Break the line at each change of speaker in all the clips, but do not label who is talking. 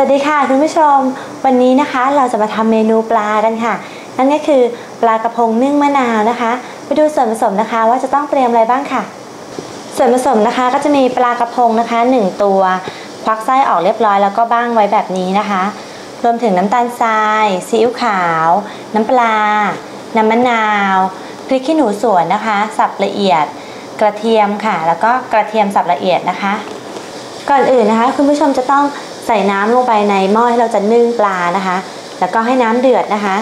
วัสดีค่ะคุณผู้ชม วันนี้นะคะเราจะมาทำเมนูปลากันค่ะ นั่นก็คือปลากระพงนึ่งมะนาวนะคะ ไปดูส่วนผสมนะคะว่าจะต้องเตรียมอะไรบ้างค่ะ ส่วนผสมนะคะก็จะมีปลากระพงนะคะ 1 ตัว ควักไส้ออกเรียบร้อยแล้วก็บ้างไว้แบบนี้นะคะ รวมถึงน้ำตาลทรายซีอิ๊วขาว น้ำปลา น้ำมะนาวพริกขี้หนูสวนนะคะ สับละเอียดกระเทียมค่ะ แล้วก็กระเทียมสับละเอียดนะคะ ก่อนอื่นนะคะ คุณผู้ชมจะต้อง ส่น้ำลงไปในหม้อที่เราจะนึ่งปลานะคะ แล้วก็ให้น้ำเดือดนะคะ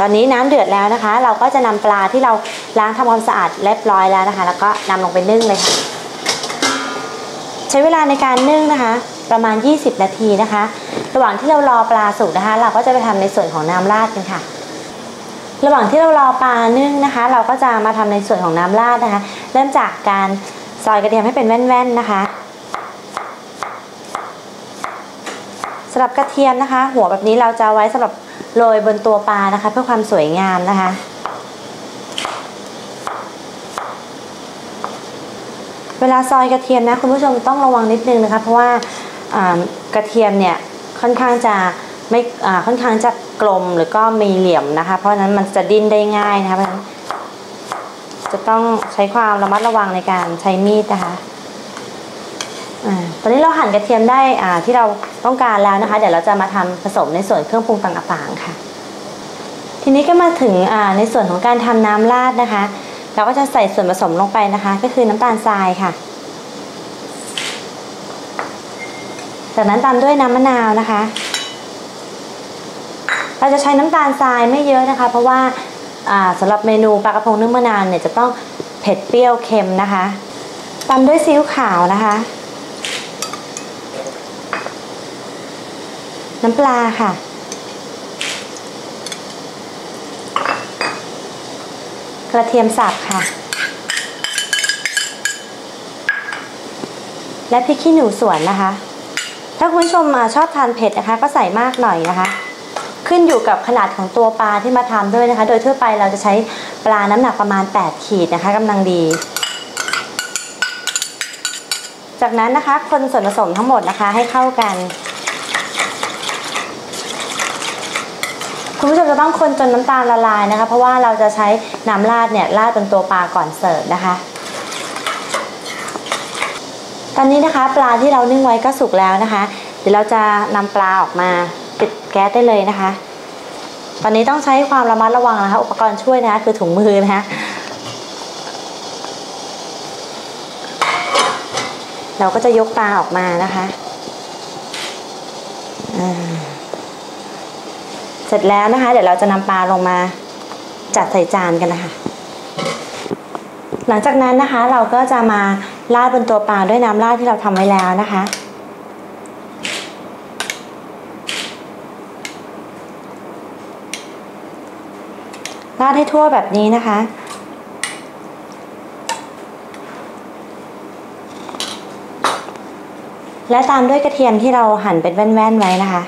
ตอนนี้น้ำเดือดแล้วนะคะ เราก็จะนำปลาที่เราล้างทำความสะอาดเรียบร้อยแล้วนะคะ แล้วก็นำลงไปนึ่งเลยค่ะ ใช้เวลาในการนึ่งนะคะ ประมาณ 20 นาทีนะคะ ระหว่างที่เรารอปลาสุกนะคะ เราก็จะไปทำในส่วนของน้ำราดกันค่ะ ระหว่างที่เรารอปลานึ่งนะคะ เราก็จะมาทำในส่วนของน้ำราดนะคะ เริ่มจากการซอยกระเทียมให้เป็นแว่นๆนะคะ สำหรับกระเทียมนะคะ หัวแบบนี้เราจะไว้สำหรับโรยบนตัวปลานะคะ เพื่อความสวยงามนะคะ เวลาซอยกระเทียมนะคุณผู้ชมต้องระวังนิดนึงนะคะ เพราะว่ากระเทียมเนี่ยค่อนข้างจะไม่ค่อนข้างจะกลมหรือก็มีเหลี่ยมนะคะ เพราะฉะนั้นมันจะดิ้นได้ง่ายนะคะเพราะฉะนั้นจะต้องใช้ความระมัดระวังในการใช้มีดนะคะตอนนี้เราหั่นกระเทียมได้ที่เรา ต้องการแล้วนะคะ เดี๋ยวเราจะมาทำผสมในส่วนเครื่องปรุงต่างๆค่ะ ทีนี้ก็มาถึงในส่วนของการทำน้ำราดนะคะ เราก็จะใส่ส่วนผสมลงไปนะคะ ก็คือน้ำตาลทรายค่ะ จากนั้นตามด้วยน้ำมะนาวนะคะ เราจะใช้น้ำตาลทรายไม่เยอะนะคะ เพราะว่าสำหรับเมนูปลากระพงนึ่งมะนาวเนี่ยจะต้องเผ็ดเปรี้ยวเค็มนะคะตามด้วยซีอิ๊วขาวนะคะ น้ำปลาค่ะ กระเทียมสับค่ะ และพริกขี้หนูสวนนะคะ ถ้าคุณผู้ชมชอบทานเผ็ดนะคะ ก็ใส่มากหน่อยนะคะ ขึ้นอยู่กับขนาดของตัวปลาที่มาทำด้วยนะคะ โดยทั่วไปเราจะใช้ปลาน้ำหนักประมาณ 8 ขีดนะคะกำลังดีจากนั้นนะคะคนส่วนผสมทั้งหมดนะคะให้เข้ากัน คุณผู้ชมจะต้องคนจนน้ำตาลละลายนะคะ เพราะว่าเราจะใช้น้ำราดเนี่ยราดบนตัวปลาก่อนเสิร์ฟนะคะ ตอนนี้นะคะปลาที่เรานึ่งไว้ก็สุกแล้วนะคะ เดี๋ยวเราจะนำปลาออกมาปิดแก๊สได้เลยนะคะ ตอนนี้ต้องใช้ความระมัดระวังนะคะ อุปกรณ์ช่วยนะคะคือถุงมือนะคะเราก็จะยกปลาออกมานะคะอ่า เสร็จแล้วนะคะ เดี๋ยวเราจะนำปลาลงมาจัดใส่จานกันนะคะ หลังจากนั้นนะคะเราก็จะมาราดบนตัวปลาด้วยน้ำราดที่เราทำไว้แล้วนะคะ ราดให้ทั่วแบบนี้นะคะ และตามด้วยกระเทียมที่เราหั่นเป็นแว่นๆไว้นะคะ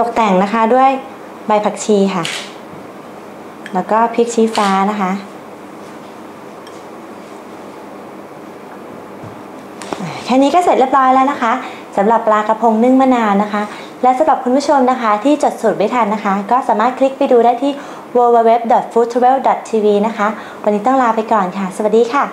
ตกแต่งนะคะด้วยใบผักชีค่ะ แล้วก็พริกชี้ฟ้านะคะ แค่นี้ก็เสร็จเรียบร้อยแล้วนะคะสำหรับปลากระพงนึ่งมะนาวนะคะ และสำหรับคุณผู้ชมนะคะ ที่จดสูตรไม่ทันนะคะ ก็สามารถคลิกไปดูได้ที่ www.foodtravel.tv นะคะ วันนี้ต้องลาไปก่อนค่ะ สวัสดีค่ะ